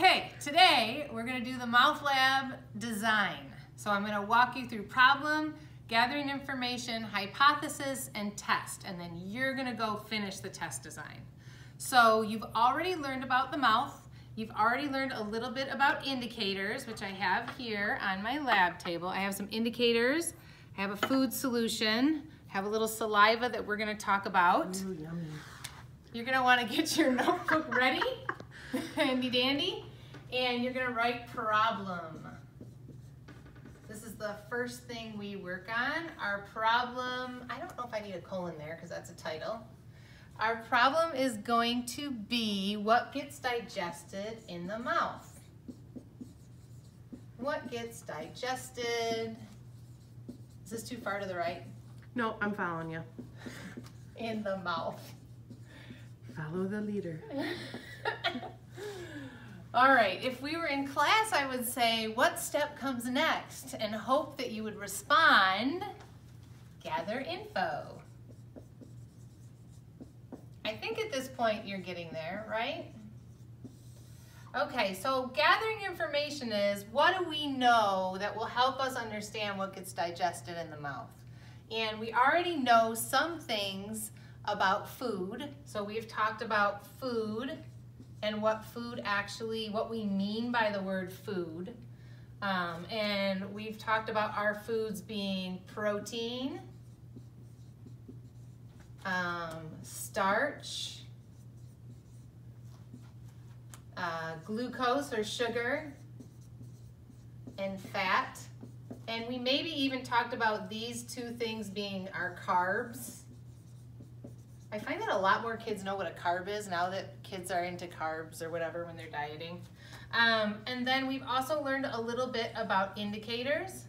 Okay, today we're gonna do the mouth lab design. So I'm gonna walk you through problem, gathering information, hypothesis, and test, and then you're gonna go finish the test design. So you've already learned about the mouth, you've already learned a little bit about indicators, which I have here on my lab table. I have some indicators, I have a food solution, I have a little saliva that we're gonna talk about. Ooh. You're gonna wanna get your notebook ready, handy dandy, and you're gonna write problem. This is the first thing we work on. Our problem, I don't know if I need a colon there because that's a title. Our problem is going to be what gets digested in the mouth. What gets digested? Is this too far to the right? No, I'm following you. In the mouth. Follow the leader. All right, if we were in class, I would say, what step comes next? And hope that you would respond, gather info. I think at this point you're getting there, right? Okay, so gathering information is what do we know that will help us understand what gets digested in the mouth? And we already know some things about food. So we've talked about food and what food actually, what we mean by the word food. Um, and we've talked about our foods being protein, um, starch, uh, glucose or sugar, and fat. And we maybe even talked about these two things being our carbs. I find that a lot more kids know what a carb is now that kids are into carbs or whatever when they're dieting. Um, and then we've also learned a little bit about indicators.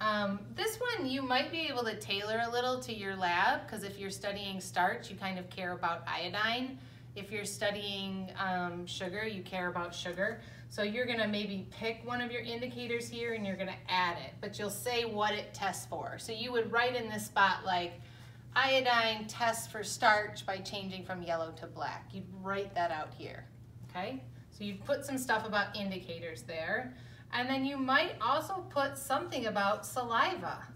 Um, this one you might be able to tailor a little to your lab because if you're studying starch, you kind of care about iodine. If you're studying um, sugar, you care about sugar. So you're gonna maybe pick one of your indicators here and you're gonna add it, but you'll say what it tests for. So you would write in this spot like, iodine test for starch by changing from yellow to black. You'd write that out here, okay? So you'd put some stuff about indicators there. And then you might also put something about saliva.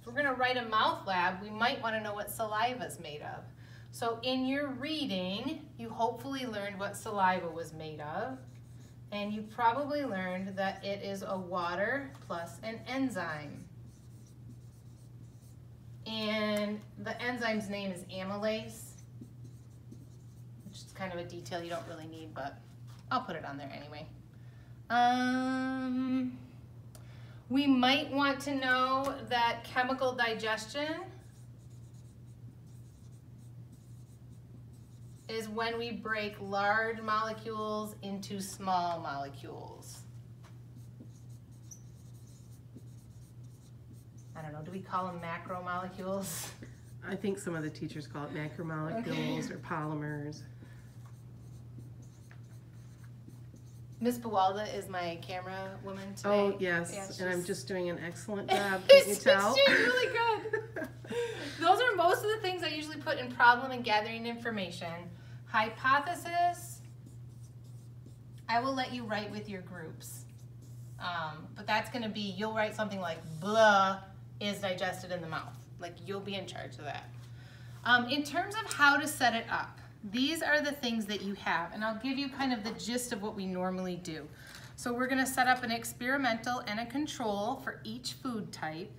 If we're gonna write a mouth lab, we might wanna know what saliva is made of. So in your reading, you hopefully learned what saliva was made of. And you probably learned that it is a water plus an enzyme. And the enzyme's name is amylase, which is kind of a detail you don't really need, but I'll put it on there anyway. Um, we might want to know that chemical digestion is when we break large molecules into small molecules. Don't know, do we call them macromolecules? I think some of the teachers call it macromolecules or polymers. Miss Bawalda is my camera woman today. Oh, yes, Yeah, and I'm just doing an excellent job, can you She's tell? doing really good. Those are most of the things I usually put in problem and gathering information. Hypothesis, I will let you write with your groups. Um, but that's gonna be, you'll write something like blah is digested in the mouth. Like you'll be in charge of that. Um, in terms of how to set it up, these are the things that you have, and I'll give you kind of the gist of what we normally do. So we're gonna set up an experimental and a control for each food type.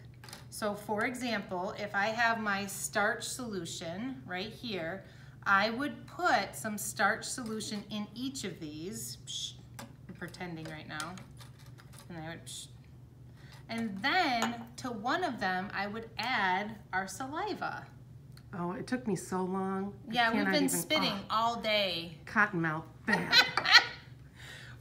So for example, if I have my starch solution right here, I would put some starch solution in each of these. Psh, I'm pretending right now. And I would, psh. And then to one of them, I would add our saliva. Oh, it took me so long. Yeah, we've been even- spitting oh, all day. Cotton mouth, bad.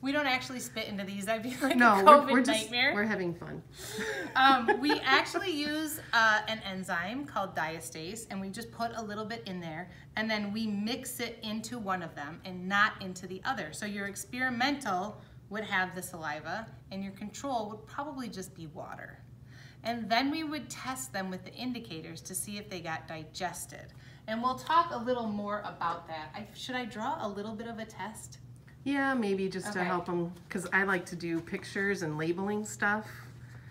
We don't actually spit into these. That'd be like No, a we're, COVID we're just, nightmare. we're having fun. um, we actually use uh, an enzyme called diastase, and we just put a little bit in there, and then we mix it into one of them and not into the other. So your experimental would have the saliva, and your control would probably just be water. And then we would test them with the indicators to see if they got digested. And we'll talk a little more about that. I, should I draw a little bit of a test? Yeah, maybe just to help them, because I like to do pictures and labeling stuff.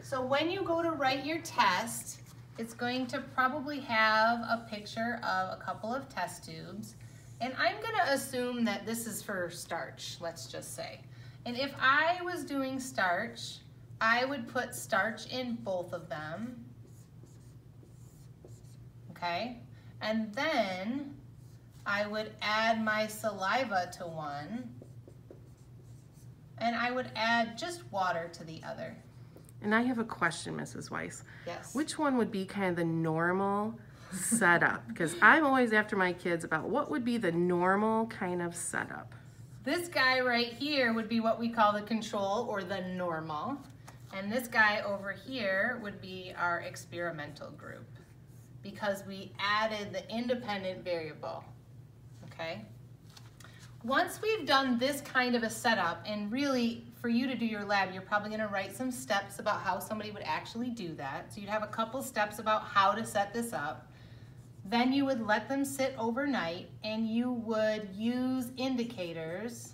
So when you go to write your test, it's going to probably have a picture of a couple of test tubes. And I'm gonna assume that this is for starch, let's just say. And if I was doing starch, I would put starch in both of them. Okay? And then I would add my saliva to one. And I would add just water to the other. And I have a question, Mrs. Weise. Yes. Which one would be kind of the normal setup? Because I'm always after my kids about what would be the normal kind of setup. This guy right here would be what we call the control or the normal. And this guy over here would be our experimental group because we added the independent variable, okay? Once we've done this kind of a setup, and really for you to do your lab, you're probably gonna write some steps about how somebody would actually do that. So you'd have a couple steps about how to set this up. Then you would let them sit overnight and you would use indicators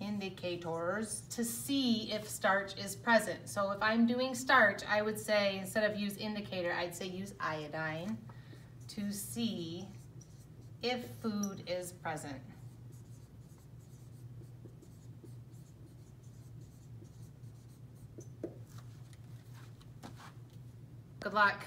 indicators to see if starch is present. So if I'm doing starch, I would say instead of use indicator, I'd say use iodine to see if food is present. Good luck.